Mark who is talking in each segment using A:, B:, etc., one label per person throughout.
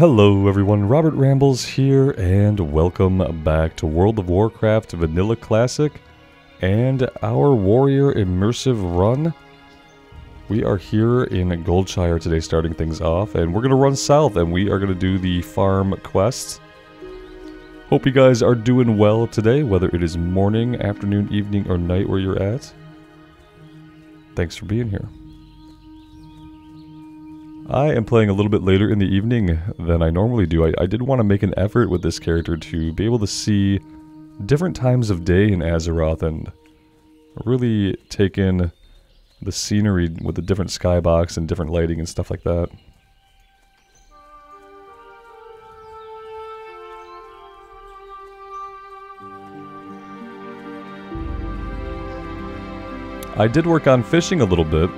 A: Hello everyone, Robert Rambles here, and welcome back to World of Warcraft Vanilla Classic and our Warrior Immersive Run. We are here in Goldshire today starting things off, and we're going to run south, and we are going to do the farm quest. Hope you guys are doing well today, whether it is morning, afternoon, evening, or night where you're at. Thanks for being here. I am playing a little bit later in the evening than I normally do. I, I did want to make an effort with this character to be able to see different times of day in Azeroth and really take in the scenery with the different skybox and different lighting and stuff like that. I did work on fishing a little bit.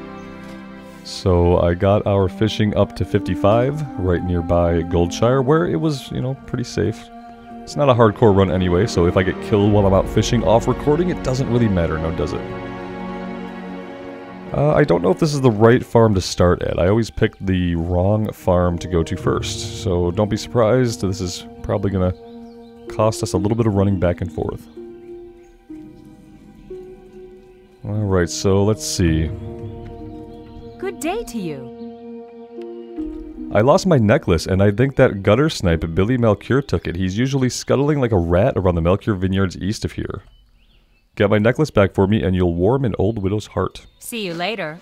A: So I got our fishing up to 55, right nearby Goldshire, where it was, you know, pretty safe. It's not a hardcore run anyway, so if I get killed while I'm out fishing off recording, it doesn't really matter, no does it? Uh, I don't know if this is the right farm to start at. I always pick the wrong farm to go to first, so don't be surprised. This is probably going to cost us a little bit of running back and forth. Alright, so let's see.
B: Good day to you.
A: I lost my necklace, and I think that gutter snipe Billy Melchior took it. He's usually scuttling like a rat around the Melchior vineyards east of here. Get my necklace back for me, and you'll warm an old widow's heart.
B: See you later.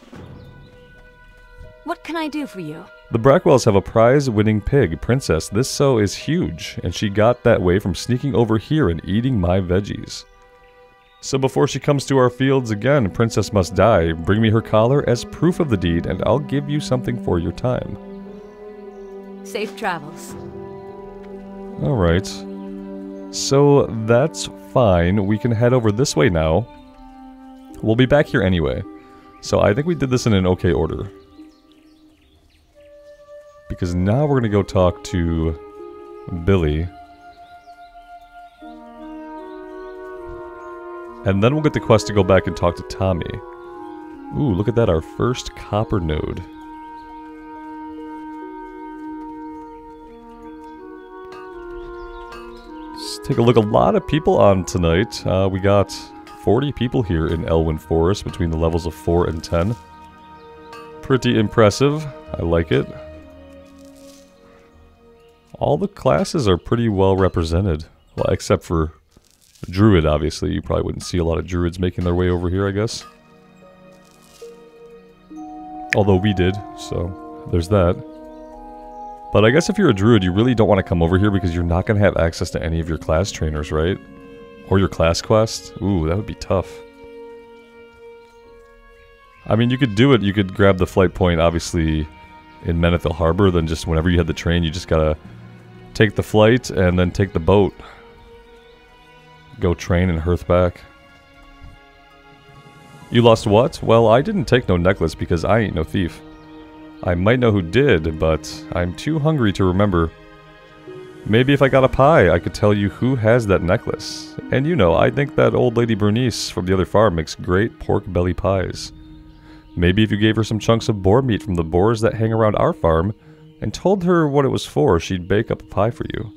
B: What can I do for you?
A: The Brackwells have a prize-winning pig, Princess. This sow is huge, and she got that way from sneaking over here and eating my veggies. So before she comes to our fields again, Princess must die. Bring me her collar as proof of the deed, and I'll give you something for your time.
B: Safe travels.
A: Alright. So that's fine. We can head over this way now. We'll be back here anyway. So I think we did this in an okay order. Because now we're going to go talk to Billy. And then we'll get the quest to go back and talk to Tommy. Ooh, look at that, our first copper node. Let's take a look. A lot of people on tonight. Uh, we got 40 people here in Elwynn Forest between the levels of 4 and 10. Pretty impressive. I like it. All the classes are pretty well represented. Well, except for Druid, obviously. You probably wouldn't see a lot of Druids making their way over here, I guess. Although we did, so there's that. But I guess if you're a Druid, you really don't want to come over here because you're not going to have access to any of your class trainers, right? Or your class quest. Ooh, that would be tough. I mean, you could do it. You could grab the flight point, obviously, in Menethil Harbor. Then just whenever you had the train, you just gotta take the flight and then take the boat go train in Hearthback. You lost what? Well, I didn't take no necklace because I ain't no thief. I might know who did, but I'm too hungry to remember. Maybe if I got a pie, I could tell you who has that necklace. And you know, I think that old lady Bernice from the other farm makes great pork belly pies. Maybe if you gave her some chunks of boar meat from the boars that hang around our farm, and told her what it was for, she'd bake up a pie for you.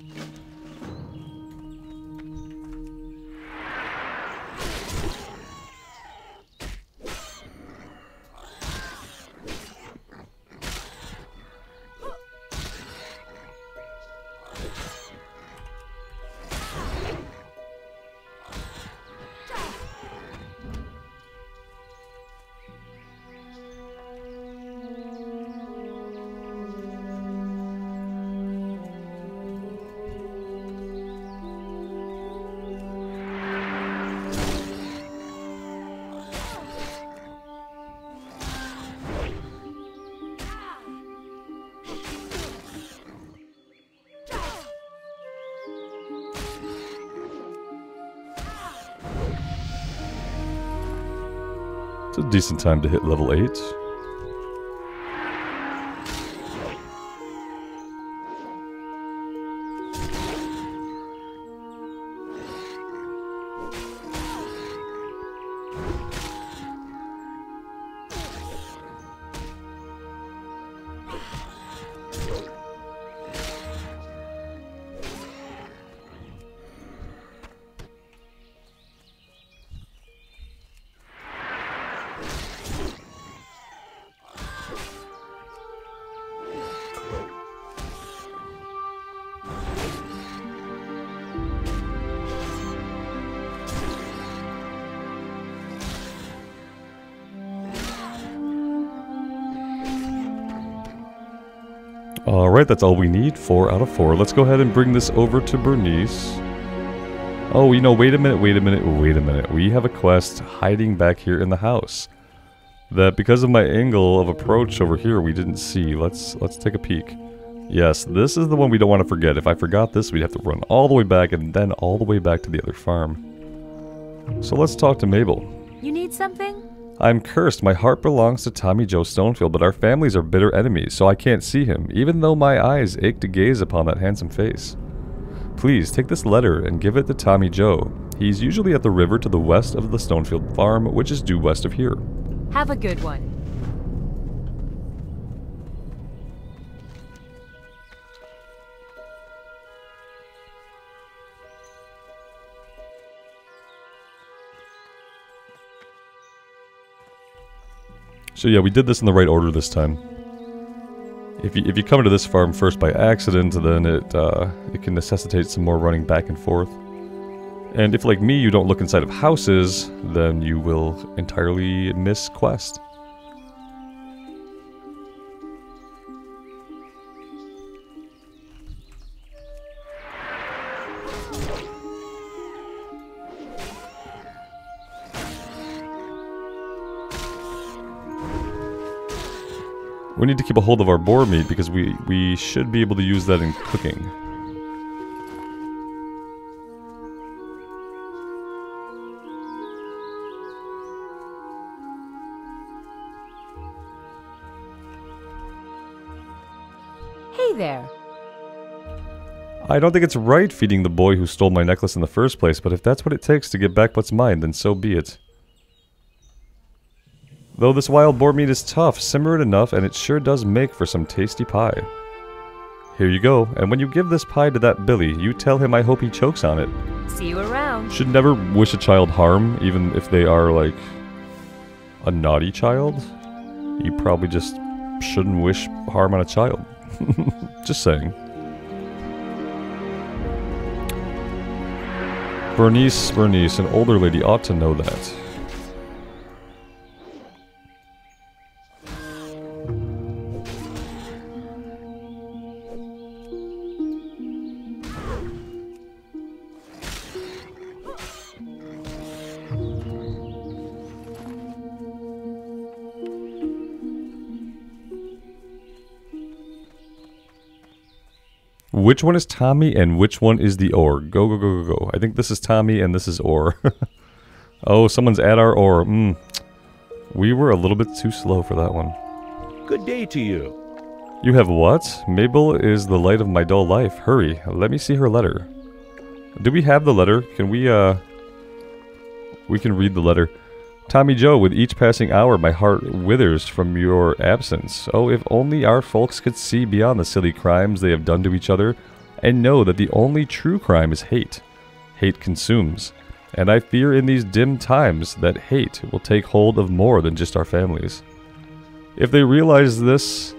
A: Decent time to hit level 8. Alright, that's all we need. Four out of four. Let's go ahead and bring this over to Bernice. Oh, you know, wait a minute, wait a minute, wait a minute. We have a quest hiding back here in the house. That because of my angle of approach over here, we didn't see. Let's let's take a peek. Yes, this is the one we don't want to forget. If I forgot this, we'd have to run all the way back and then all the way back to the other farm. So let's talk to Mabel.
B: You need something?
A: I'm cursed. My heart belongs to Tommy Joe Stonefield, but our families are bitter enemies, so I can't see him, even though my eyes ache to gaze upon that handsome face. Please take this letter and give it to Tommy Joe. He's usually at the river to the west of the Stonefield farm, which is due west of here.
B: Have a good one.
A: So yeah, we did this in the right order this time. If you, if you come to this farm first by accident, then it, uh, it can necessitate some more running back and forth. And if, like me, you don't look inside of houses, then you will entirely miss quest. We need to keep a hold of our boar meat because we, we should be able to use that in cooking.
B: Hey there.
A: I don't think it's right feeding the boy who stole my necklace in the first place, but if that's what it takes to get back what's mine, then so be it. Though this wild boar meat is tough, simmer it enough and it sure does make for some tasty pie. Here you go, and when you give this pie to that Billy, you tell him I hope he chokes on it.
B: See you around.
A: Should never wish a child harm, even if they are, like, a naughty child. You probably just shouldn't wish harm on a child. just saying. Bernice, Bernice, an older lady ought to know that. Which one is Tommy and which one is the ore? Go, go, go, go, go. I think this is Tommy and this is ore. oh, someone's at our ore. Mm. We were a little bit too slow for that one.
C: Good day to you.
A: You have what? Mabel is the light of my dull life. Hurry, let me see her letter. Do we have the letter? Can we, uh... We can read the letter. Tommy Joe, with each passing hour my heart withers from your absence. Oh, if only our folks could see beyond the silly crimes they have done to each other, and know that the only true crime is hate. Hate consumes. And I fear in these dim times that hate will take hold of more than just our families. If they realize this,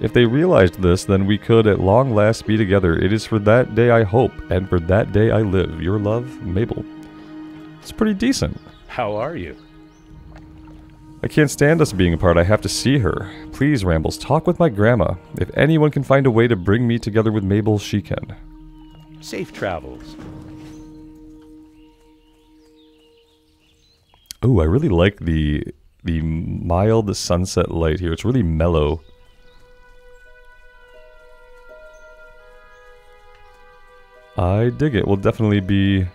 A: if they realized this, then we could at long last be together. It is for that day I hope, and for that day I live. Your love, Mabel. It's pretty decent.
C: How are you?
A: I can't stand us being apart. I have to see her. Please, Rambles, talk with my grandma. If anyone can find a way to bring me together with Mabel, she can.
C: Safe travels.
A: Oh, I really like the the mild sunset light here. It's really mellow. I dig it. We'll definitely be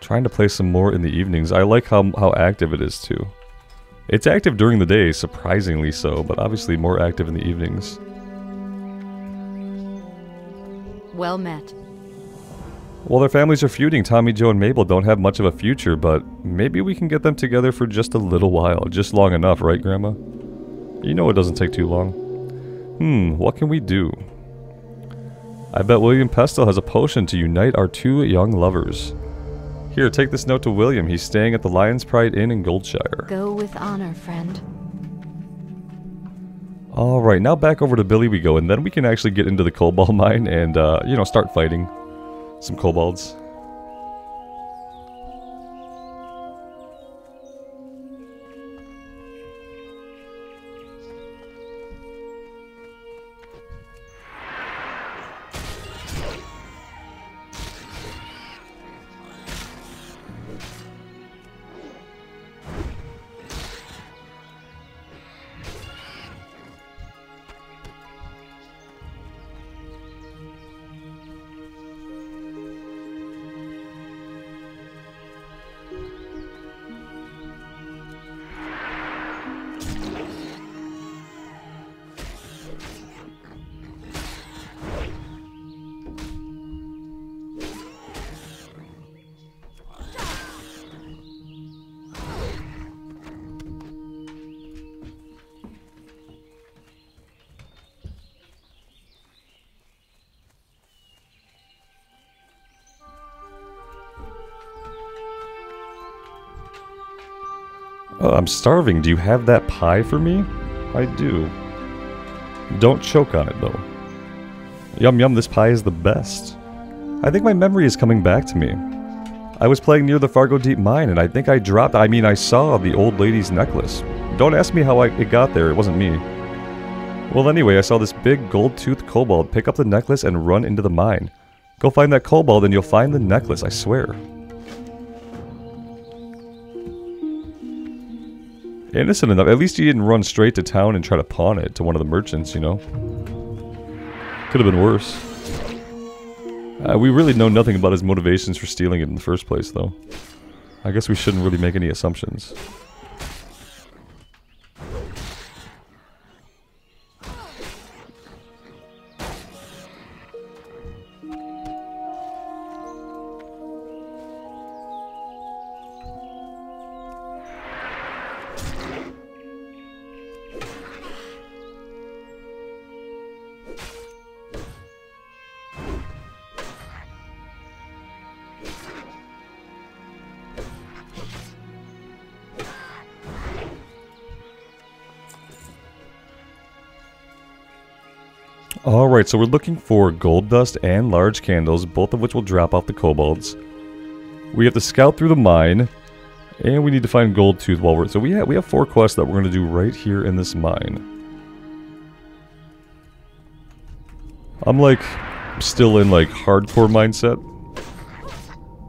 A: trying to play some more in the evenings. I like how, how active it is too. It's active during the day, surprisingly so, but obviously more active in the evenings.
B: Well met.
A: While their families are feuding, Tommy, Joe, and Mabel don't have much of a future, but maybe we can get them together for just a little while. Just long enough, right, Grandma? You know it doesn't take too long. Hmm, what can we do? I bet William Pestle has a potion to unite our two young lovers. Here, take this note to William. He's staying at the Lion's Pride Inn in Goldshire.
B: Go with honor, friend.
A: Alright, now back over to Billy we go, and then we can actually get into the Cobalt Mine and, uh, you know, start fighting some kobolds. Oh, I'm starving. Do you have that pie for me? I do. Don't choke on it, though. Yum yum, this pie is the best. I think my memory is coming back to me. I was playing near the Fargodeep Mine, and I think I dropped, I mean, I saw the old lady's necklace. Don't ask me how I, it got there, it wasn't me. Well, anyway, I saw this big gold-toothed kobold pick up the necklace and run into the mine. Go find that kobold and you'll find the necklace, I swear. Innocent enough. At least he didn't run straight to town and try to pawn it to one of the merchants, you know? Could have been worse. Uh, we really know nothing about his motivations for stealing it in the first place, though. I guess we shouldn't really make any assumptions. Alright, so we're looking for gold dust and large candles, both of which will drop off the kobolds. We have to scout through the mine, and we need to find Goldtooth while we're... So we have, we have four quests that we're going to do right here in this mine. I'm like, still in like hardcore mindset.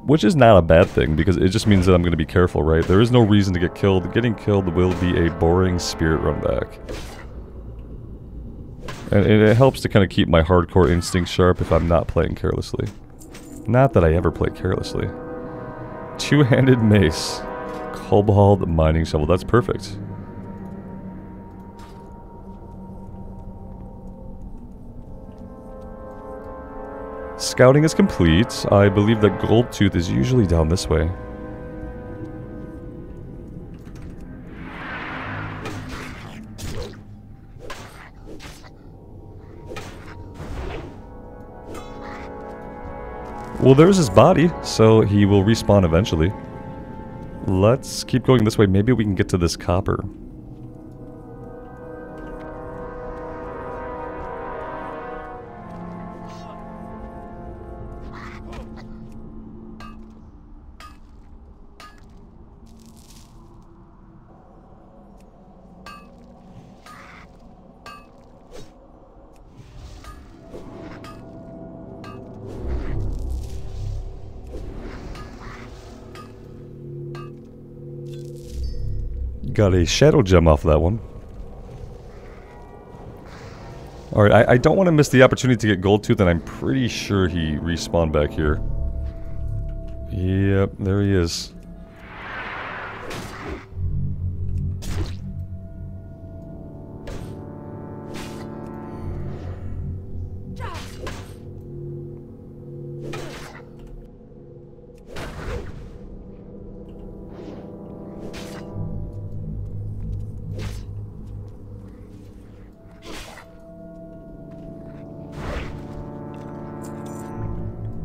A: Which is not a bad thing, because it just means that I'm going to be careful, right? There is no reason to get killed. Getting killed will be a boring spirit run back. And it helps to kind of keep my hardcore instinct sharp if I'm not playing carelessly. Not that I ever play carelessly. Two-handed mace. Kobold mining shovel. That's perfect. Scouting is complete. I believe that Goldtooth is usually down this way. Well, there's his body, so he will respawn eventually. Let's keep going this way. Maybe we can get to this copper. Got a shadow gem off that one. Alright, I, I, don't want to miss the opportunity to get Goldtooth, and I'm pretty sure he respawned back here. Yep, there he is.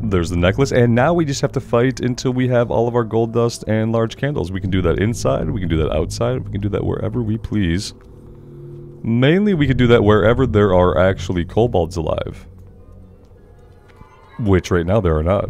A: There's the necklace, and now we just have to fight until we have all of our gold dust and large candles. We can do that inside, we can do that outside, we can do that wherever we please. Mainly we can do that wherever there are actually kobolds alive. Which right now there are not.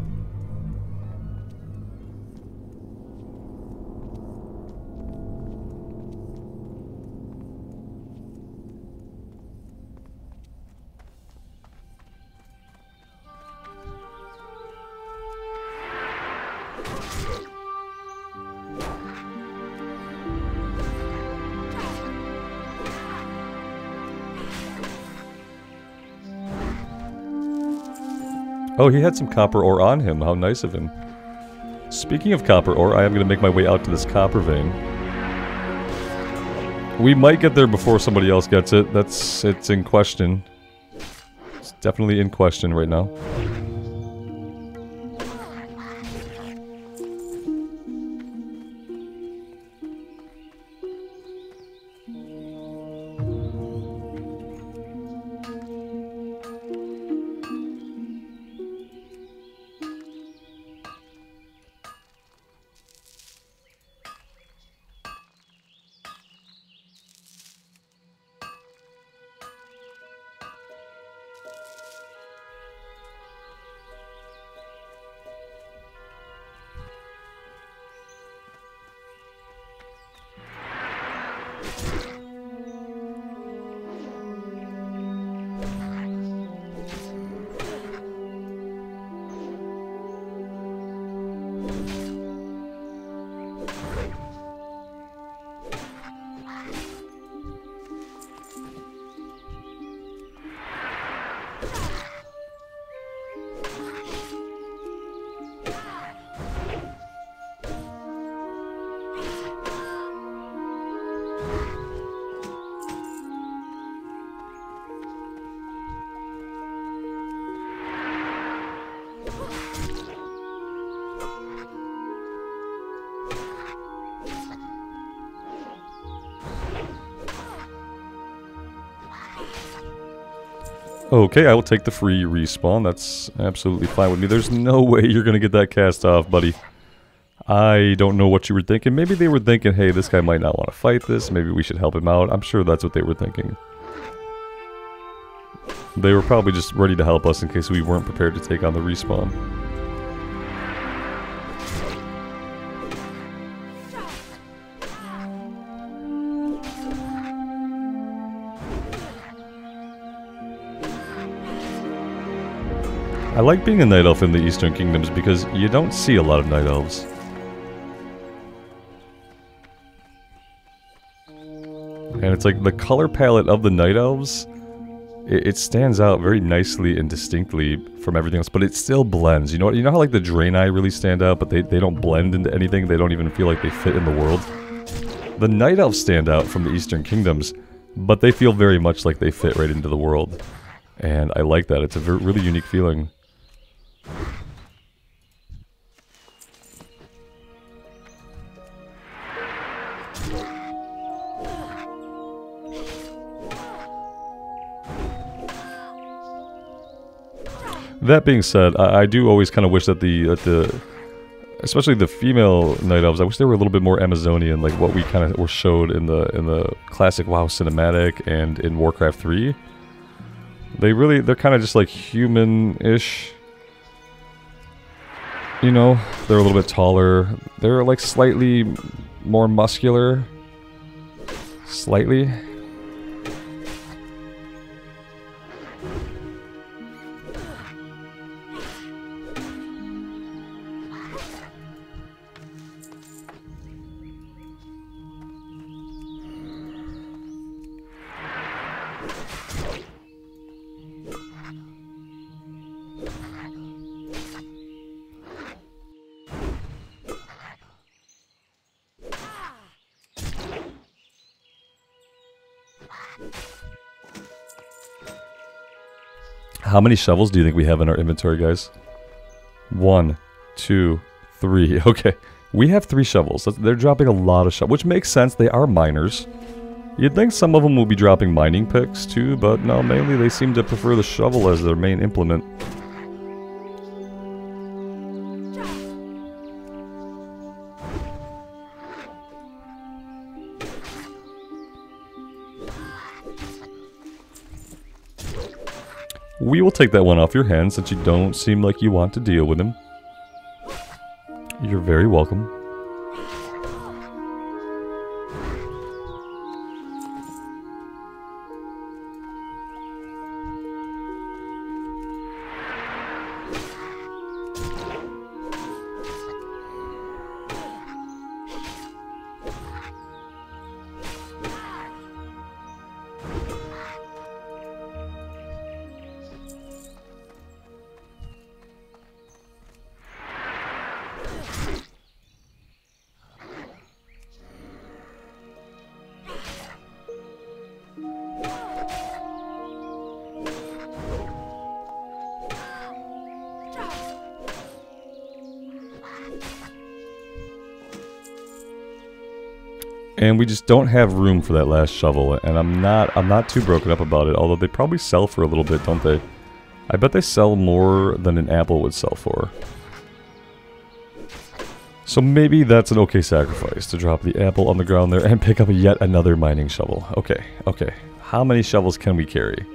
A: Oh, he had some copper ore on him. How nice of him. Speaking of copper ore, I am going to make my way out to this copper vein. We might get there before somebody else gets it. That's... it's in question. It's definitely in question right now. Okay, I will take the free respawn. That's absolutely fine with me. There's no way you're going to get that cast off, buddy. I don't know what you were thinking. Maybe they were thinking, hey, this guy might not want to fight this. Maybe we should help him out. I'm sure that's what they were thinking. They were probably just ready to help us in case we weren't prepared to take on the respawn. I like being a night elf in the Eastern Kingdoms because you don't see a lot of night elves. And it's like the color palette of the night elves, it, it, stands out very nicely and distinctly from everything else, but it still blends. You know what? You know how like the Draenei really stand out, but they, they don't blend into anything. They don't even feel like they fit in the world. The night elves stand out from the Eastern Kingdoms, but they feel very much like they fit right into the world. And I like that. It's a really unique feeling. That being said, I, I do always kind of wish that the that the especially the female night elves, I wish they were a little bit more Amazonian, like what we kind of were showed in the in the classic WoW cinematic and in Warcraft 3. They really they're kind of just like human-ish. You know, they're a little bit taller. They're like slightly more muscular. Slightly. How many shovels do you think we have in our inventory, guys? One, two, three. Okay, we have three shovels. They're dropping a lot of shovels, which makes sense. They are miners. You'd think some of them will be dropping mining picks too, but no, mainly they seem to prefer the shovel as their main implement. We will take that one off your hands since you don't seem like you want to deal with him. You're very welcome. We just don't have room for that last shovel, and I'm not I'm not too broken up about it, although they probably sell for a little bit, don't they? I bet they sell more than an apple would sell for. So maybe that's an okay sacrifice, to drop the apple on the ground there and pick up yet another mining shovel. Okay, okay. How many shovels can we carry?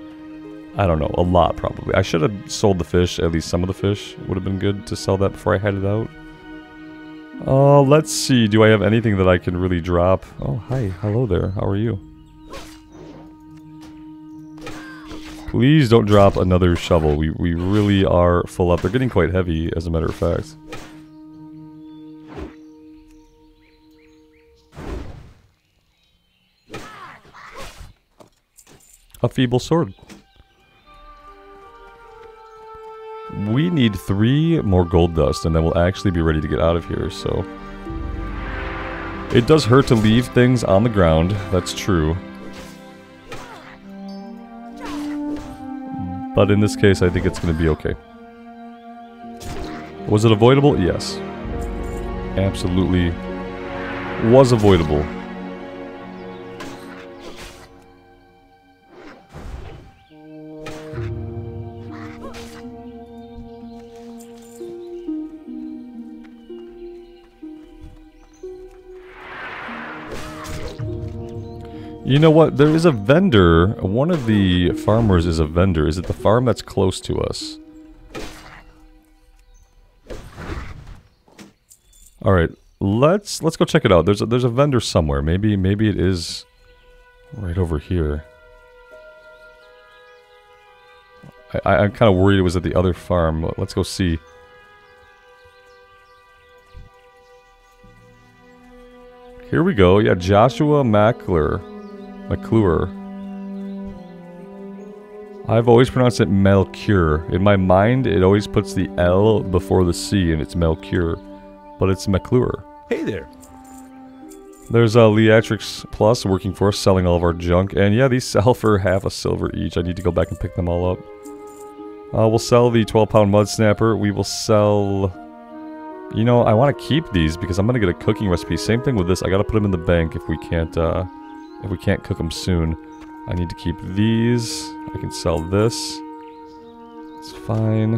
A: I don't know, a lot probably. I should have sold the fish, at least some of the fish. Would have been good to sell that before I headed out. Uh, let's see. Do I have anything that I can really drop? Oh, hi. Hello there. How are you? Please don't drop another shovel. We, we really are full up. They're getting quite heavy, as a matter of fact. A feeble sword. We need three more gold dust and then we'll actually be ready to get out of here, so... It does hurt to leave things on the ground, that's true. But in this case, I think it's going to be okay. Was it avoidable? Yes. Absolutely was avoidable. You know what? There is a vendor. One of the farmers is a vendor. Is it the farm that's close to us? All right, let's let's go check it out. There's a, there's a vendor somewhere. Maybe maybe it is right over here. I, I'm kind of worried it was at the other farm. Let's go see. Here we go. Yeah, Joshua Mackler. Maclure. I've always pronounced it Melchior. In my mind, it always puts the L before the C and it's Melchior. But it's Maclure.
C: Hey there.
A: There's uh, Leatrix Plus working for us, selling all of our junk. And yeah, these sell for half a silver each. I need to go back and pick them all up. Uh, we'll sell the 12 pound mud snapper. We will sell... You know, I want to keep these because I'm going to get a cooking recipe. Same thing with this. I got to put them in the bank if we can't, uh, if we can't cook them soon. I need to keep these. I can sell this. It's fine.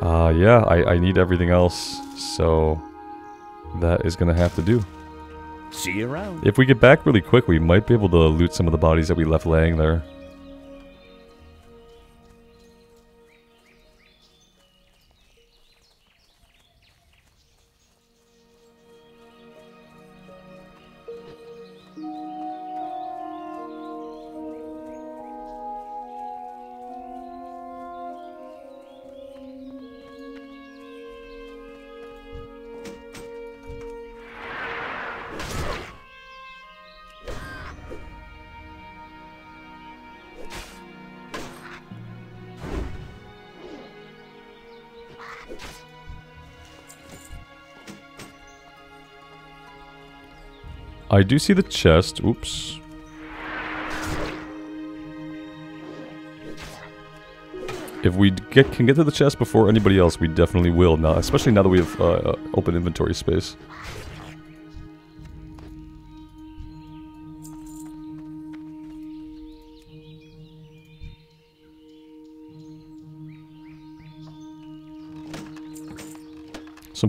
A: Uh, yeah, I, I need everything else. So, that is going to have to do.
C: See you around.
A: If we get back really quick, we might be able to loot some of the bodies that we left laying there. I do see the chest. Oops. If we get can get to the chest before anybody else, we definitely will now, especially now that we have uh, uh, open inventory space.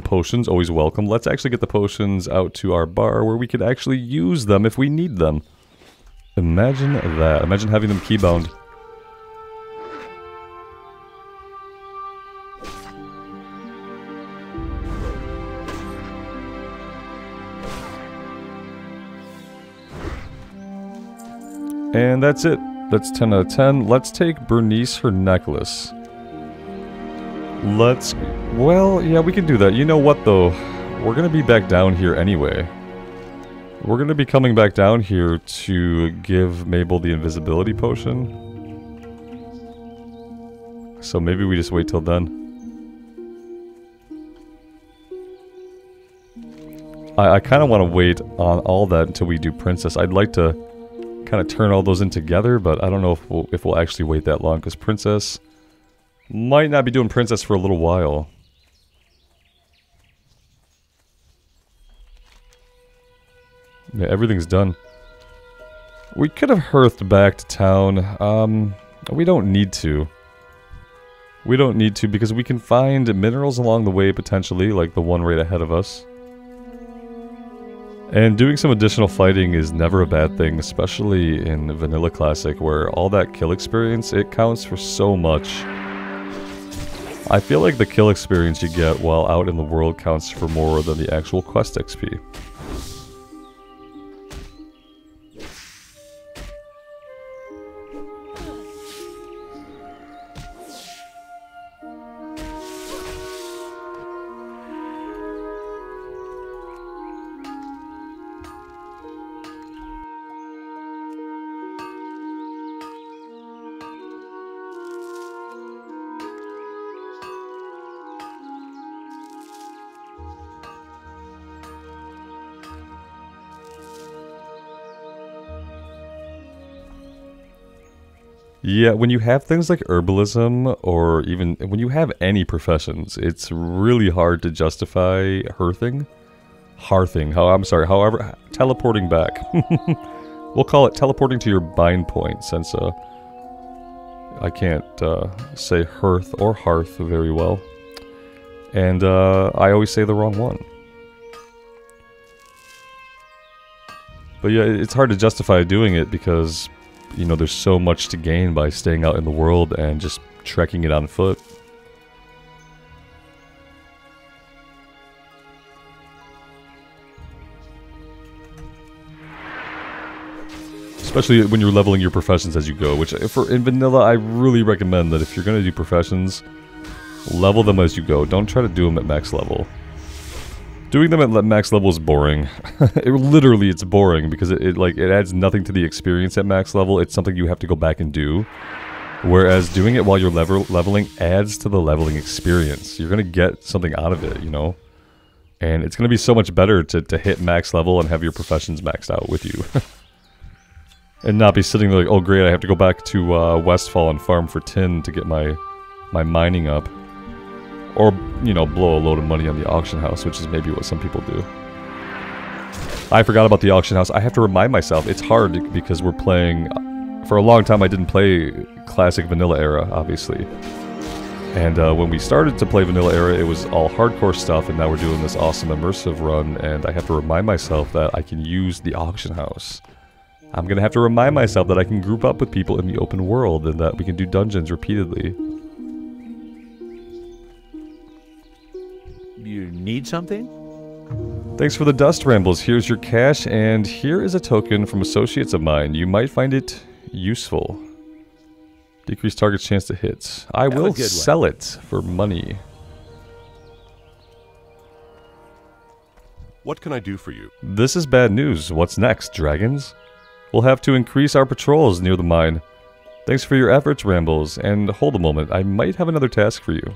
A: Potions, always welcome. Let's actually get the potions out to our bar where we could actually use them if we need them. Imagine that. Imagine having them keybound. And that's it. That's 10 out of 10. Let's take Bernice her necklace. Let's... Well, yeah, we can do that. You know what, though? We're going to be back down here anyway. We're going to be coming back down here to give Mabel the invisibility potion. So maybe we just wait till then. I, I kind of want to wait on all that until we do Princess. I'd like to kind of turn all those in together, but I don't know if we'll, if we'll actually wait that long, because Princess might not be doing Princess for a little while. Yeah, everything's done. We could have hearthed back to town. Um, we don't need to. We don't need to because we can find minerals along the way potentially, like the one right ahead of us. And doing some additional fighting is never a bad thing, especially in Vanilla Classic where all that kill experience, it counts for so much. I feel like the kill experience you get while out in the world counts for more than the actual quest XP. Yeah, when you have things like herbalism or even when you have any professions, it's really hard to justify hearthing. Hearthing. How I'm sorry, however, teleporting back. we'll call it teleporting to your bind point since uh, I can't uh, say hearth or hearth very well. And uh, I always say the wrong one. But yeah, it's hard to justify doing it because, you know, there's so much to gain by staying out in the world and just trekking it on foot. Especially when you're leveling your professions as you go, which eh, for in vanilla I really recommend that if you're going to do professions, level them as you go. Don't try to do them at max level. Doing them at max level is boring. it, literally, it's boring because it, it, like it adds nothing to the experience at max level. It's something you have to go back and do. Whereas doing it while you're level leveling adds to the leveling experience. You're gonna get something out of it, you know. And it's gonna be so much better to to hit max level and have your professions maxed out with you. and not be sitting there like, oh great, I have to go back to uh, Westfall and farm for tin to get my my mining up. Or, you know, blow a load of money on the auction house, which is maybe what some people do. I forgot about the auction house. I have to remind myself. It's hard because we're playing... For a long time, I didn't play classic vanilla era, obviously. And uh, when we started to play vanilla era, it was all hardcore stuff, and now we're doing this awesome immersive run, and I have to remind myself that I can use the auction house. I'm gonna have to remind myself that I can group up with people in the open world, and that we can do dungeons repeatedly.
C: You need something?
A: Thanks for the dust rambles. Here's your cash, and here is a token from associates of mine. You might find it useful. Decrease target's chance to hit. I
C: Have
A: will sell it for money.
D: What can I do for you?
A: This is bad news. What's next, dragons? We'll have to increase our patrols near the mine. Thanks for your efforts, Rambles, and hold a moment, I might have another task for you.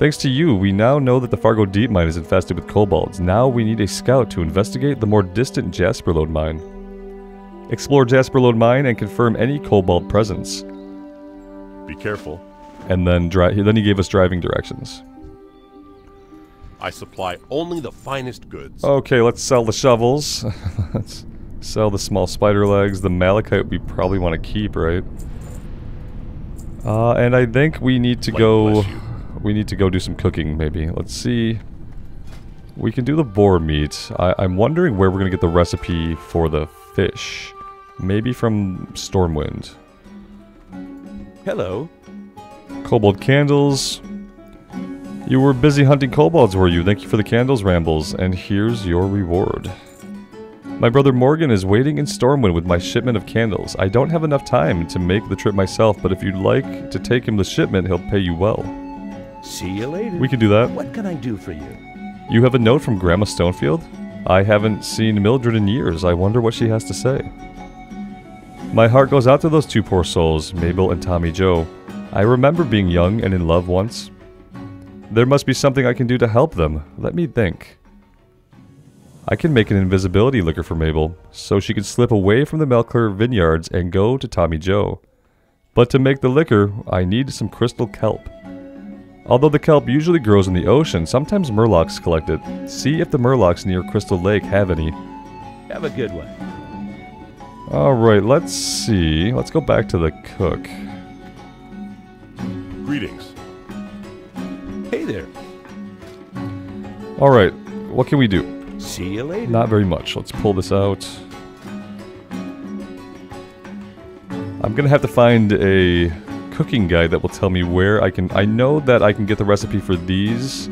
A: Thanks to you, we now know that the Fargodeep Mine is infested with kobolds. Now we need a scout to investigate the more distant Jasperlode Mine. Explore Jasperlode Mine and confirm any kobold presence.
D: Be careful.
A: And then, then he gave us driving directions.
D: I supply only the finest goods.
A: Okay, let's sell the shovels. let's sell the small spider legs. The malachite we probably want to keep, right? Uh, and I think we need to go we need to go do some cooking, maybe. Let's see. We can do the boar meat. I am wondering where we're going to get the recipe for the fish. Maybe from Stormwind.
C: Hello.
A: Kobold candles. You were busy hunting kobolds, were you? Thank you for the candles, Rambles. And here's your reward. My brother Morgan is waiting in Stormwind with my shipment of candles. I don't have enough time to make the trip myself, but if you'd like to take him the shipment, he'll pay you well.
C: See you later.
A: We can do that.
C: What can I do for you?
A: You have a note from Grandma Stonefield? I haven't seen Mildred in years. I wonder what she has to say. My heart goes out to those two poor souls, Mabel and Tommy Joe. I remember being young and in love once. There must be something I can do to help them. Let me think. I can make an invisibility liquor for Mabel, so she can slip away from the Maclure vineyards and go to Tommy Joe. But to make the liquor, I need some crystal kelp. Although the kelp usually grows in the ocean, sometimes murlocs collect it. See if the murlocs near Crystal Lake have any.
C: Have a good one.
A: Alright, let's see. Let's go back to the cook.
D: Greetings.
C: Hey there.
A: Alright, what can we do?
C: See you later.
A: Not very much. Let's pull this out. I'm gonna have to find a cooking guide that will tell me where I can... I know that I can get the recipe for these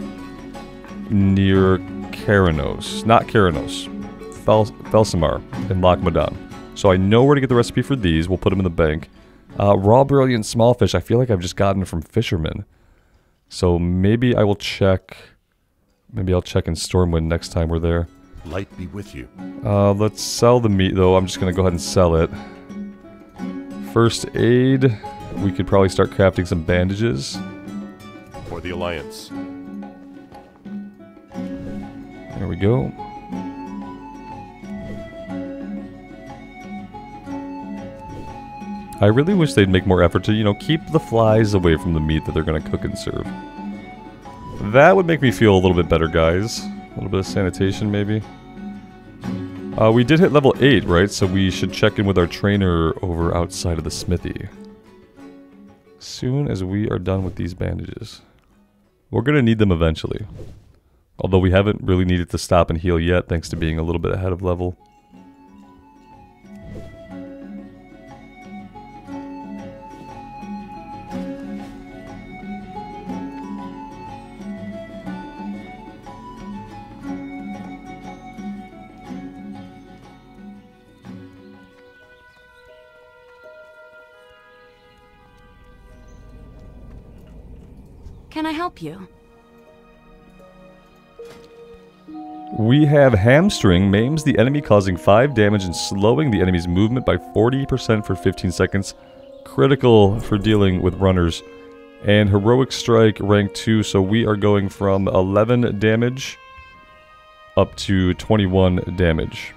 A: near Kharanos. Not Kharanos. Fel Thelsamar in Loch Modan. So I know where to get the recipe for these. We'll put them in the bank. Uh, raw brilliant small fish, I feel like I've just gotten from fishermen. So maybe I will check... Maybe I'll check in Stormwind next time we're there.
D: Light be with you.
A: Uh, let's sell the meat, though. I'm just going to go ahead and sell it. First aid we could probably start crafting some bandages.
D: For the Alliance.
A: There we go. I really wish they'd make more effort to, you know, keep the flies away from the meat that they're going to cook and serve. That would make me feel a little bit better, guys. A little bit of sanitation, maybe. Uh, we did hit level 8, right? So we should check in with our trainer over outside of the smithy soon as we are done with these bandages. We're going to need them eventually. Although we haven't really needed to stop and heal yet, thanks to being a little bit ahead of level.
B: Can I help you?
A: We have Hamstring, maims the enemy causing 5 damage and slowing the enemy's movement by 40% for 15 seconds. Critical for dealing with runners. And Heroic Strike, rank 2, so we are going from 11 damage up to 21 damage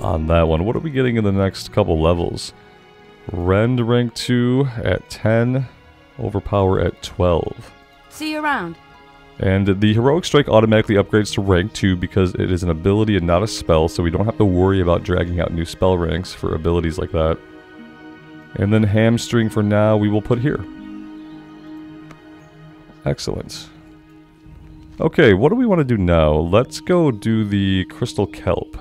A: on that one. What are we getting in the next couple levels? Rend rank 2 at 10, Overpower at 12.
B: See you around.
A: And the Heroic Strike automatically upgrades to rank 2 because it is an ability and not a spell, so we don't have to worry about dragging out new spell ranks for abilities like that. And then Hamstring for now we will put here. Excellent. Okay, what do we want to do now? Let's go do the Crystal Kelp.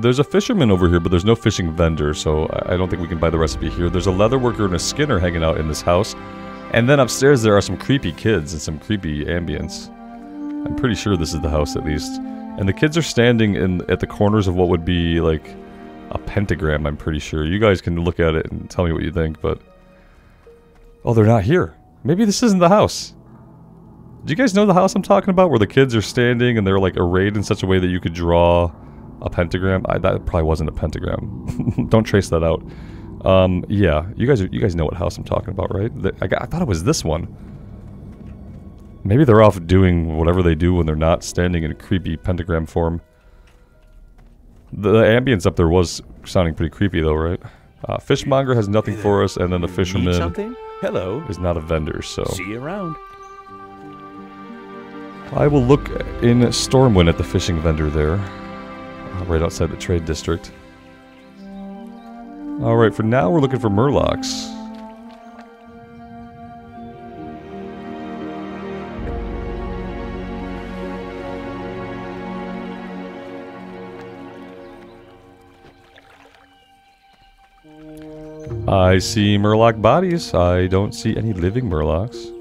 A: There's a fisherman over here, but there's no fishing vendor, so I don't think we can buy the recipe here. There's a leather worker and a skinner hanging out in this house. And then upstairs there are some creepy kids and some creepy ambience. I'm pretty sure this is the house at least. And the kids are standing in at the corners of what would be like a pentagram, I'm pretty sure. You guys can look at it and tell me what you think, but... Oh, they're not here. Maybe this isn't the house. Do you guys know the house I'm talking about? Where the kids are standing and they're like arrayed in such a way that you could draw a pentagram? I, that probably wasn't a pentagram. Don't trace that out. Um, yeah, you guys, are, you guys know what house I'm talking about, right? The, I, I thought it was this one. Maybe they're off doing whatever they do when they're not standing in a creepy pentagram form. The, the ambience up there was sounding pretty creepy, though, right? Uh, fishmonger has nothing for us, and then the fisherman?
C: Hello.
A: is not a vendor, so
C: See you around.
A: I will look in Stormwind at the fishing vendor there, right outside the trade district. All right, for now we're looking for Murlocs. I see Murloc bodies. I don't see any living Murlocs.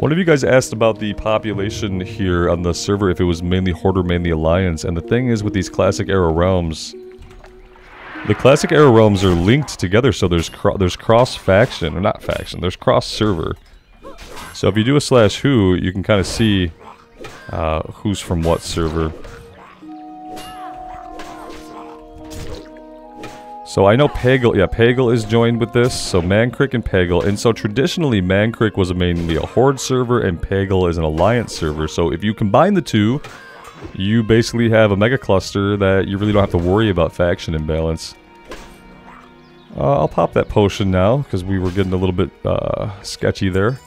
A: One of you guys asked about the population here on the server, if it was mainly Horde or mainly Alliance, and the thing is with these Classic Era Realms, the Classic Era Realms are linked together, so there's cro there's cross-faction, or not faction, there's cross-server. So if you do a slash who, you can kind of see uh, who's from what server. So I know Pagle, yeah, Pagle is joined with this, so Mankrik and Pagle, and so traditionally Mankrik was mainly a Horde server and Pagle is an Alliance server, so if you combine the two, you basically have a mega cluster that you really don't have to worry about faction imbalance. Uh, I'll pop that potion now, because we were getting a little bit uh, sketchy there.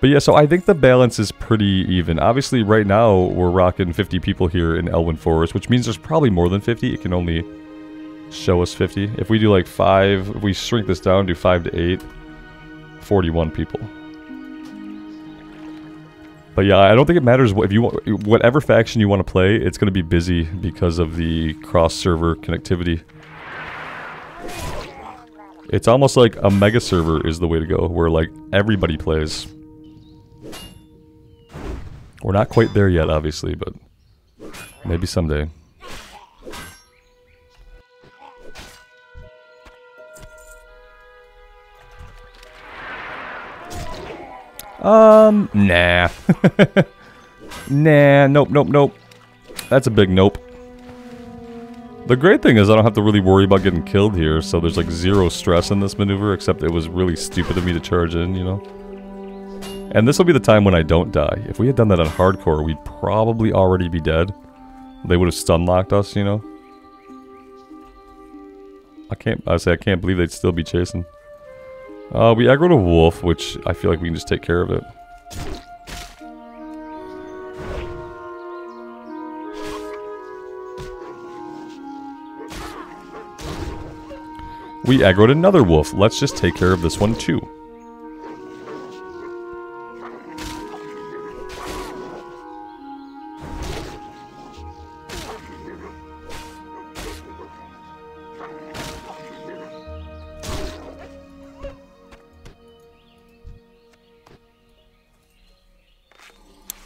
A: But yeah, so I think the balance is pretty even. Obviously, right now, we're rocking 50 people here in Elwynn Forest, which means there's probably more than 50. It can only show us 50. If we do like 5, if we shrink this down, do 5 to 8, 41 people. But yeah, I don't think it matters what, if you want, whatever faction you want to play, it's going to be busy because of the cross-server connectivity. It's almost like a mega server is the way to go, where like everybody plays. We're not quite there yet, obviously, but maybe someday. Um, nah. nah, nope, nope, nope. That's a big nope. The great thing is I don't have to really worry about getting killed here, so there's like zero stress in this maneuver, except it was really stupid of me to charge in, you know? And this will be the time when I don't die. If we had done that on hardcore, we'd probably already be dead. They would have stun locked us, you know? I can't, I say I can't believe they'd still be chasing. Uh, we aggroed a wolf, which I feel like we can just take care of it. We aggroed another wolf. Let's just take care of this one too.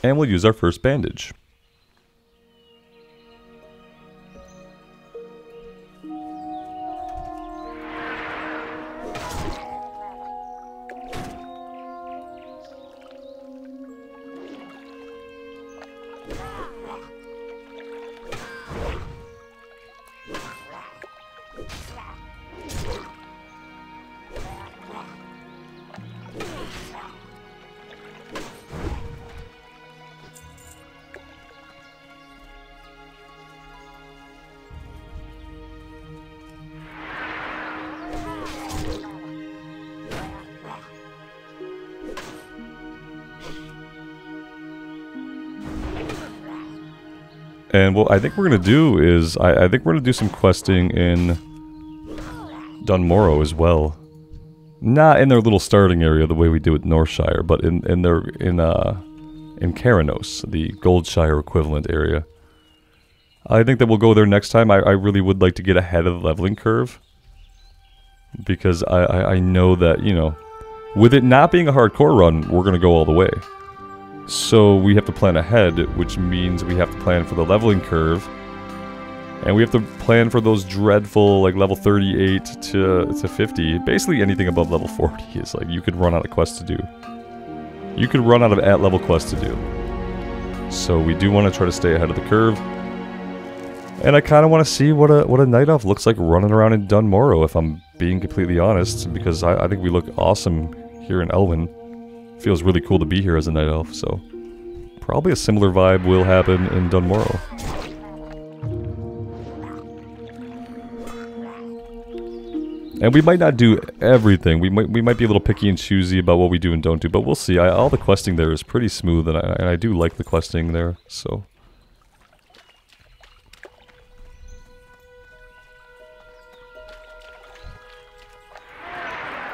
A: And we'll use our first bandage. And what I think we're going to do is, I, I think we're going to do some questing in Dun Morogh as well. Not in their little starting area the way we do with Northshire, but in, in their, in, uh, in Kharanos, the Goldshire equivalent area. I think that we'll go there next time. I, I really would like to get ahead of the leveling curve. Because I, I, I know that, you know, with it not being a hardcore run, we're going to go all the way. So we have to plan ahead, which means we have to plan for the leveling curve. And we have to plan for those dreadful, like, level 38 to, to 50. Basically anything above level 40 is, like, you could run out of quests to do. You could run out of at-level quests to do. So we do want to try to stay ahead of the curve. And I kind of want to see what a what a night elf looks like running around in Dun Morogh, if I'm being completely honest, because I, I think we look awesome here in Elwynn. Feels really cool to be here as a night elf, so probably a similar vibe will happen in Dun Morogh. And we might not do everything. We might we might be a little picky and choosy about what we do and don't do, but we'll see. I, all the questing there is pretty smooth, and I, and I do like the questing there. So.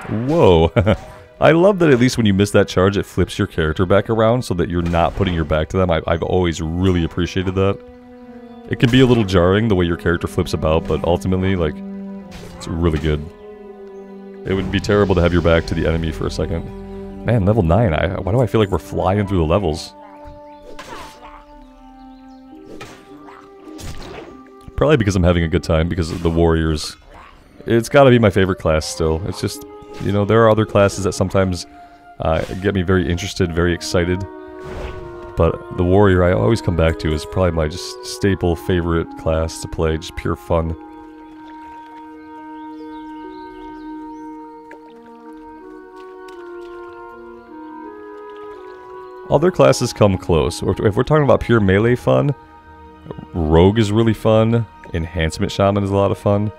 A: Whoa. I love that at least when you miss that charge, it flips your character back around so that you're not putting your back to them. I, I've always really appreciated that. It can be a little jarring the way your character flips about, but ultimately, like, it's really good. It would be terrible to have your back to the enemy for a second. Man, level 9, I, why do I feel like we're flying through the levels? Probably because I'm having a good time, because the warriors. It's gotta be my favorite class still. It's just you know, there are other classes that sometimes uh, get me very interested, very excited. But the warrior I always come back to is probably my just staple favorite class to play, just pure fun. Other classes come close. If we're talking about pure melee fun, Rogue is really fun. Enhancement Shaman is a lot of fun.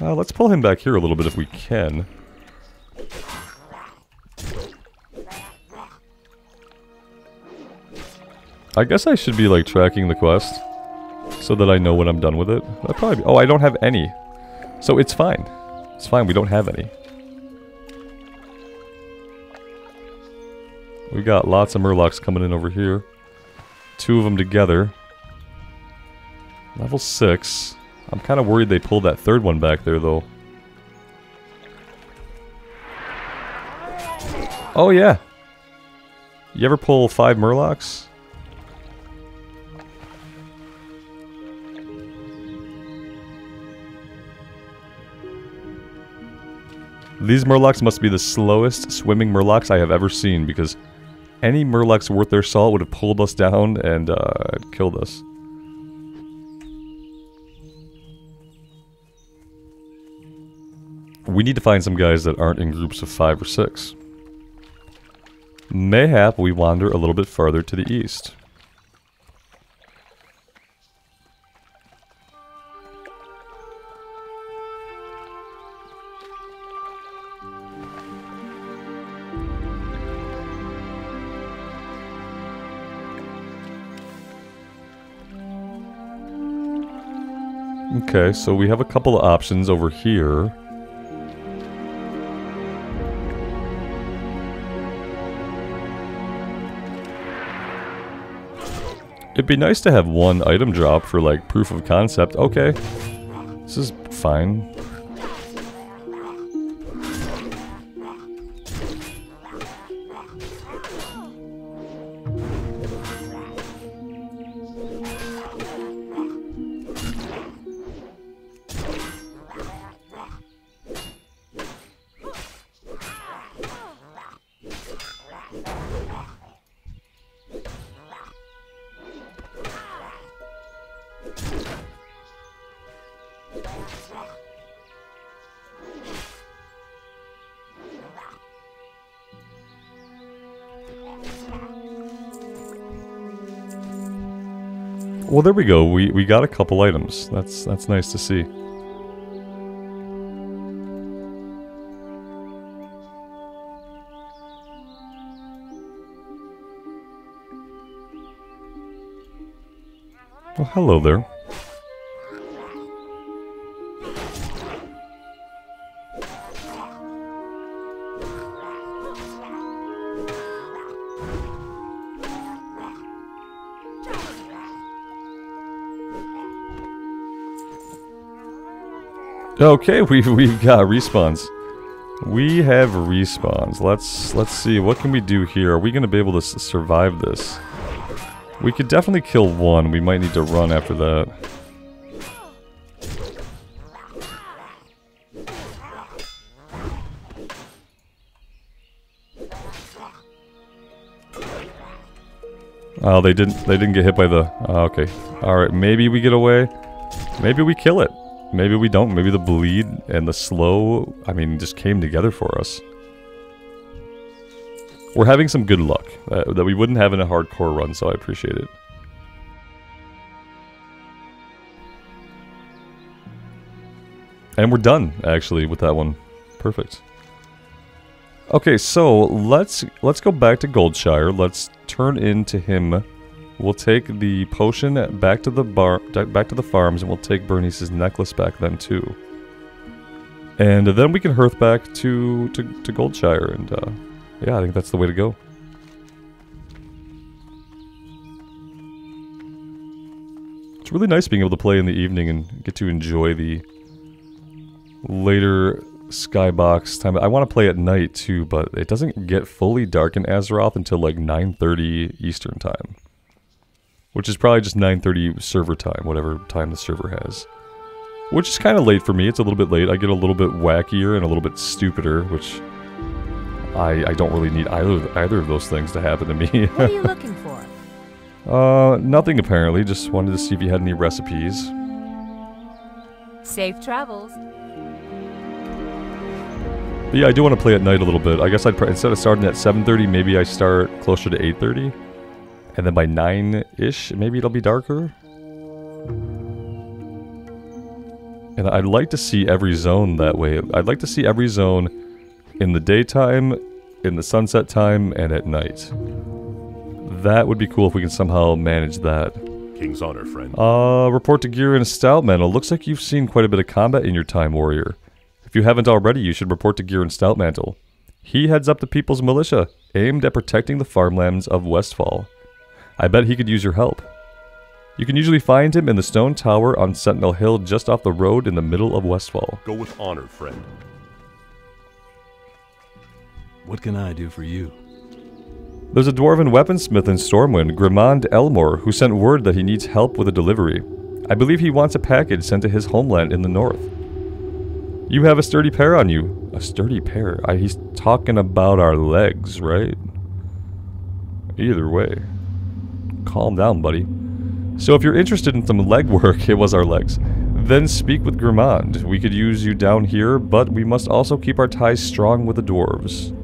A: Uh, let's pull him back here a little bit if we can. I guess I should be like tracking the quest so that I know when I'm done with it. That probably be, oh, I don't have any. So it's fine. It's fine, we don't have any. We got lots of murlocs coming in over here. Two of them together. Level 6. I'm kind of worried they pulled that third one back there, though. Oh, yeah. You ever pull five Murlocs? These Murlocs must be the slowest swimming Murlocs I have ever seen, because any Murlocs worth their salt would have pulled us down and uh, killed us. We need to find some guys that aren't in groups of five or six. Mayhap we wander a little bit farther to the east. Okay, so we have a couple of options over here. It'd be nice to have one item drop for like proof of concept. Okay. This is fine. Well, there we go. We we got a couple items. That's that's nice to see. Well, hello there. Okay, we've we've got respawns. We have respawns. Let's let's see what can we do here. Are we going to be able to survive this? We could definitely kill one. We might need to run after that. Oh, they didn't. They didn't get hit by the. Oh, okay. All right. Maybe we get away. Maybe we kill it. Maybe we don't. Maybe the bleed and the slow. I mean, just came together for us. We're having some good luck uh, that we wouldn't have in a hardcore run, so I appreciate it. And we're done, actually, with that one. Perfect. Okay, so let's let's go back to Goldshire. Let's turn into him. We'll take the potion back to the bar, back to the farms, and we'll take Bernice's necklace back then too. And then we can hearth back to to, to Goldshire, and uh, yeah, I think that's the way to go. It's really nice being able to play in the evening and get to enjoy the later skybox time. I want to play at night too, but it doesn't get fully dark in Azeroth until like 9:30 Eastern time, which is probably just 9:30 server time, whatever time the server has. Which is kind of late for me. It's a little bit late. I get a little bit wackier and a little bit stupider, which I I don't really need either either of those things to happen to me.
B: What are you looking for?
A: uh, nothing apparently. Just wanted to see if you had any recipes.
B: Safe travels.
A: But yeah, I do want to play at night a little bit. I guess I'd pr- instead of starting at 7:30, maybe I start closer to 8:30, and then by 9ish, maybe it'll be darker. And I'd like to see every zone that way. I'd like to see every zone in the daytime, in the sunset time, and at night. That would be cool if we can somehow manage that.
D: King's honor, friend.
A: Uh, report to Gryan Stoutmantle. Looks like you've seen quite a bit of combat in your time, warrior. If you haven't already, you should report to Gryan Stoutmantle. He heads up the People's Militia, aimed at protecting the farmlands of Westfall. I bet he could use your help. You can usually find him in the stone tower on Sentinel Hill just off the road in the middle of Westfall.
D: Go with honor, friend.
E: What can I do for you?
A: There's a dwarven weaponsmith in Stormwind, Grimand Elmore, who sent word that he needs help with a delivery. I believe he wants a package sent to his homeland in the north. You have a sturdy pair on you. A sturdy pair? I, he's talking about our legs, right? Either way. Calm down, buddy. So if you're interested in some leg work, it was our legs. Then speak with Grimand. We could use you down here, but we must also keep our ties strong with the dwarves.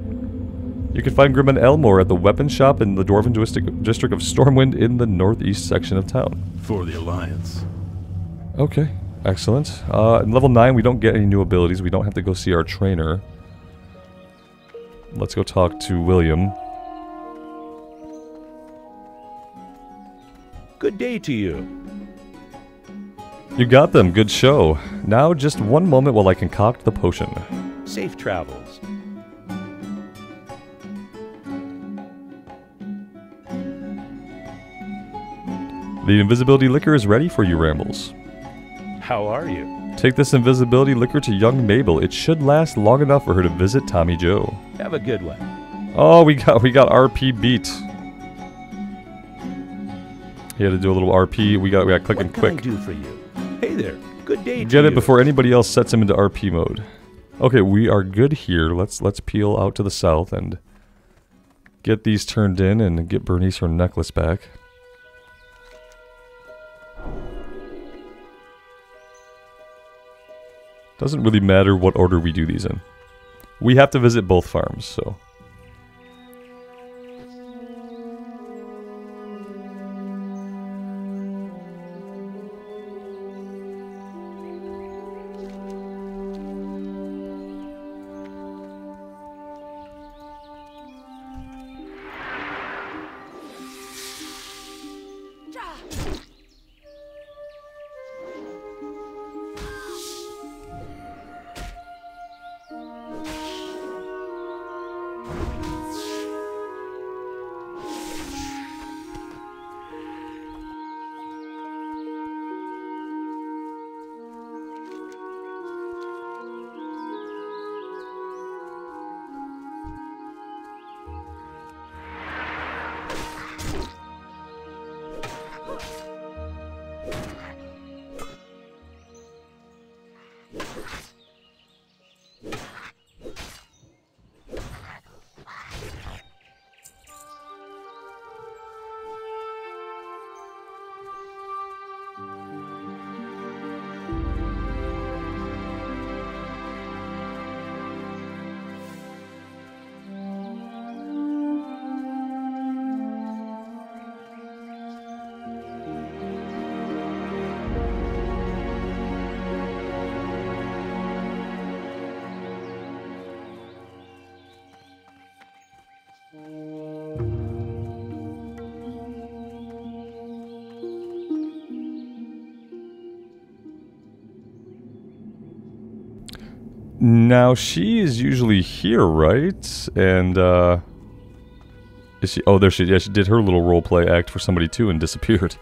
A: You can find Grimand Elmore at the weapon shop in the Dwarven district, district of Stormwind in the northeast section of town.
E: For the Alliance.
A: Okay, excellent. Uh, in level 9, we don't get any new abilities. We don't have to go see our trainer. Let's go talk to William.
C: Good day to you.
A: You got them. Good show. Now, just one moment while I concoct the potion.
C: Safe travels.
A: The invisibility liquor is ready for you, Rambles.
C: How are you?
A: Take this invisibility liquor to young Mabel. It should last long enough for her to visit Tommy Joe.
C: Have a good one.
A: Oh, we got we got RP beat. He had to do a little RP. We got we got clicking
C: what can I
A: quick.
C: do for you? Hey there. Good day to
A: Get it
C: you.
A: before anybody else sets him into RP mode. Okay, we are good here. Let's let's peel out to the south and get these turned in and get Bernice her necklace back. Doesn't really matter what order we do these in. We have to visit both farms, so. Now she is usually here, right? And uh is she oh there she yeah, she did her little role play act for somebody too and disappeared.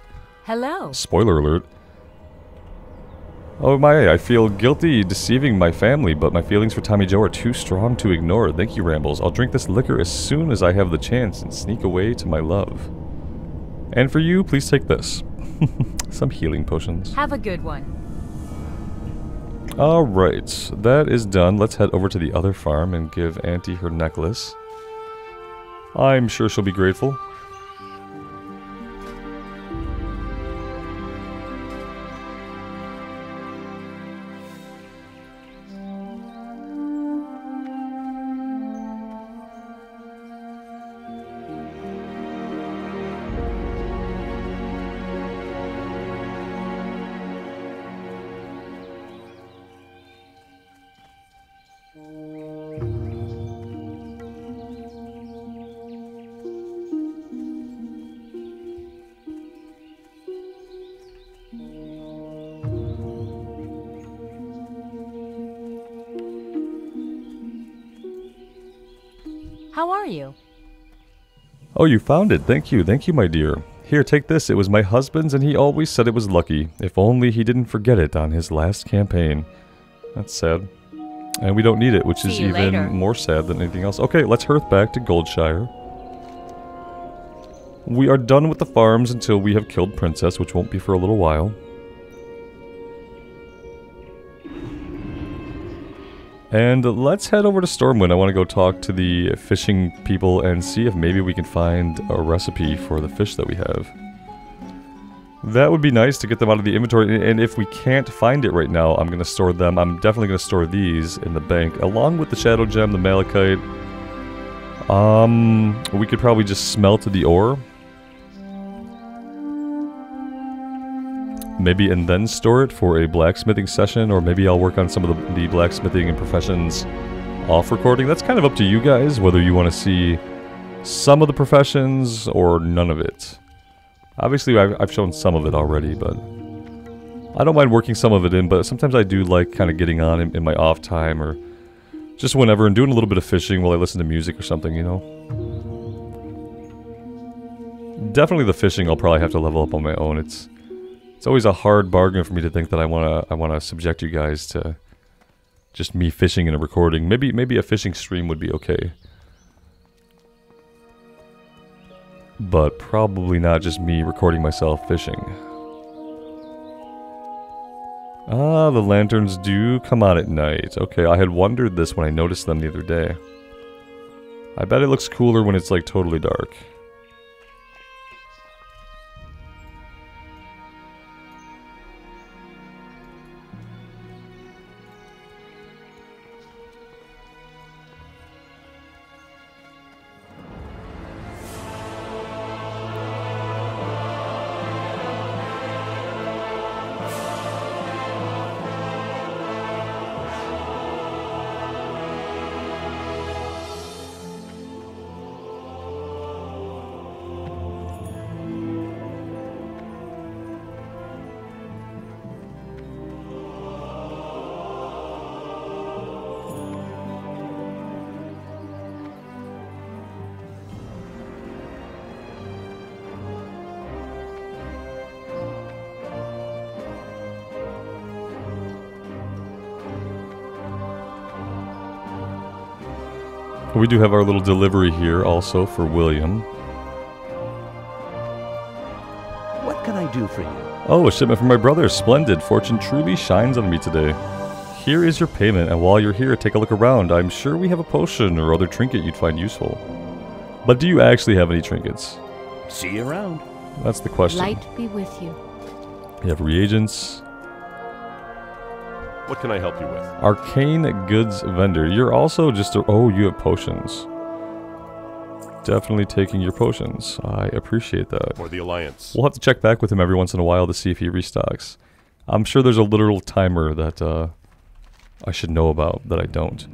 B: Hello.
A: Spoiler alert. Oh my, I feel guilty deceiving my family, but my feelings for Tommy Joe are too strong to ignore. Thank you, Rambles. I'll drink this liquor as soon as I have the chance and sneak away to my love. And for you, please take this. Some healing potions.
B: Have a good one.
A: Alright, that is done. Let's head over to the other farm and give Auntie her necklace. I'm sure she'll be grateful.
B: How are you?
A: Oh, you found it. Thank you. Thank you, my dear. Here, take this. It was my husband's, and he always said it was lucky. If only he didn't forget it on his last campaign. That's sad. And we don't need it, which
B: See
A: is even
B: later.
A: more sad than anything else. Okay, let's hearth back to Goldshire. We are done with the farms until we have killed Princess, which won't be for a little while. And let's head over to Stormwind. I want to go talk to the fishing people and see if maybe we can find a recipe for the fish that we have. That would be nice to get them out of the inventory, and if we can't find it right now, I'm going to store them. I'm definitely going to store these in the bank, along with the Shadow Gem, the Malachite. Um, we could probably just smelt to the ore. Maybe and then store it for a blacksmithing session, or maybe I'll work on some of the, the blacksmithing and professions off recording. That's kind of up to you guys, whether you want to see some of the professions or none of it. Obviously, I've, I've shown some of it already, but I don't mind working some of it in, but sometimes I do like kind of getting on in, in my off time or just whenever and doing a little bit of fishing while I listen to music or something, you know? Definitely the fishing I'll probably have to level up on my own. It's it's always a hard bargain for me to think that I wanna I wanna subject you guys to just me fishing and a recording. Maybe maybe a fishing stream would be okay. But probably not just me recording myself fishing. Ah, the lanterns do come on at night. Okay, I had wondered this when I noticed them the other day. I bet it looks cooler when it's like totally dark. We do have our little delivery here also for William.
C: What can I do for you?
A: Oh, a shipment from my brother. Splendid. Fortune truly shines on me today. Here is your payment, and while you're here, take a look around. I'm sure we have a potion or other trinket you'd find useful. But do you actually have any trinkets?
C: See you around.
A: That's the question.
B: Light be with you.
A: You have reagents.
D: What can I help you with?
A: Arcane goods vendor. You're also just a... Oh, you have potions. Definitely taking your potions. I appreciate that.
D: For the Alliance.
A: We'll have to check back with him every once in a while to see if he restocks. I'm sure there's a literal timer that uh, I should know about that I don't.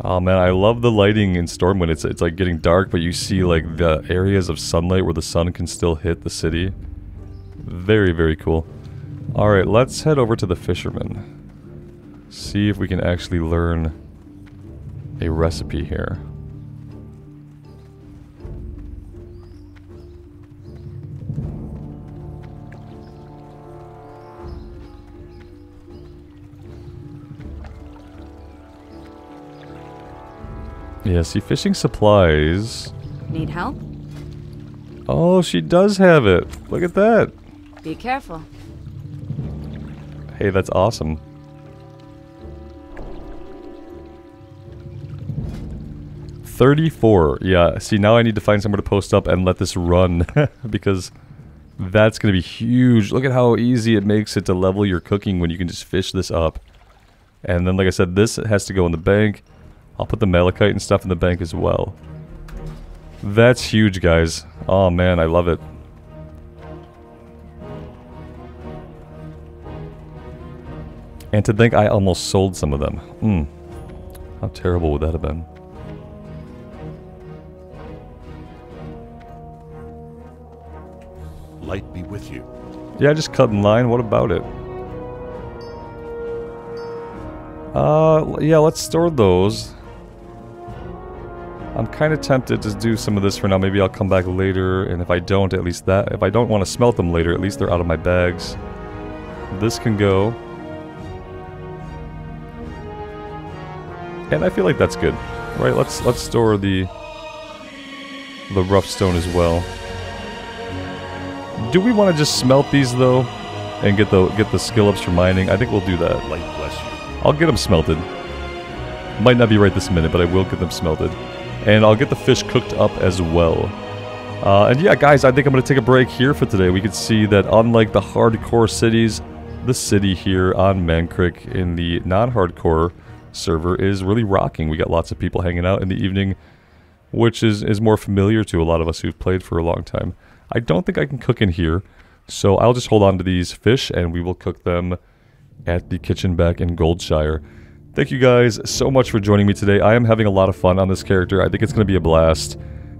A: Oh man, I love the lighting in Stormwind. It's it's like getting dark, but you see like the areas of sunlight where the sun can still hit the city. Very very cool. All right, let's head over to the fisherman. See if we can actually learn a recipe here. Yeah, see, fishing supplies.
B: Need help?
A: Oh, she does have it. Look at that.
B: Be careful.
A: Hey, that's awesome. Thirty-four. Yeah. See, now I need to find somewhere to post up and let this run because that's going to be huge. Look at how easy it makes it to level your cooking when you can just fish this up. And then, like I said, this has to go in the bank. I'll put the malachite and stuff in the bank as well. That's huge, guys. Oh man, I love it. And to think I almost sold some of them. Hmm. How terrible would that have been?
D: Light be with you.
A: Yeah, just cut in line. What about it? Uh, yeah, let's store those. I'm kind of tempted to do some of this for now. Maybe I'll come back later, and if I don't, at least that. If I don't want to smelt them later, at least they're out of my bags. This can go. And I feel like that's good. Right, let's let's store the the rough stone as well. Do we want to just smelt these though? And get the get the skill ups for mining? I think we'll do that.
D: Light bless you.
A: I'll get them smelted. Might not be right this minute, but I will get them smelted. And I'll get the fish cooked up as well. Uh, and yeah, guys, I think I'm going to take a break here for today. We can see that unlike the hardcore cities, the city here on Mankrik in the non-hardcore server is really rocking. We got lots of people hanging out in the evening, which is, is more familiar to a lot of us who've played for a long time. I don't think I can cook in here, so I'll just hold on to these fish and we will cook them at the kitchen back in Goldshire. Thank you guys so much for joining me today. I am having a lot of fun on this character. I think it's going to be a blast.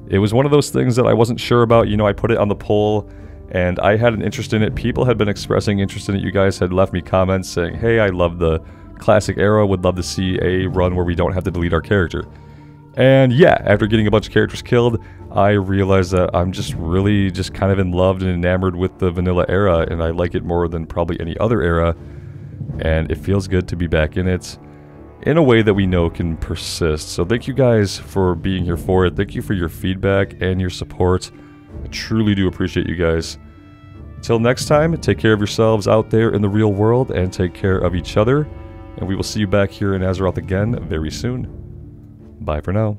A: It was one of those things that I wasn't sure about. You know, I put it on the poll and I had an interest in it. People had been expressing interest in it. You guys had left me comments saying, hey, I love the classic era, would love to see a run where we don't have to delete our character. And yeah, after getting a bunch of characters killed, I realized that I'm just really just kind of in love and enamored with the vanilla era, and I like it more than probably any other era. And it feels good to be back in it in a way that we know can persist. So thank you guys for being here for it. Thank you for your feedback and your support. I truly do appreciate you guys. Until next time, take care of yourselves out there in the real world and take care of each other. And we will see you back here in Azeroth again very soon. Bye for now.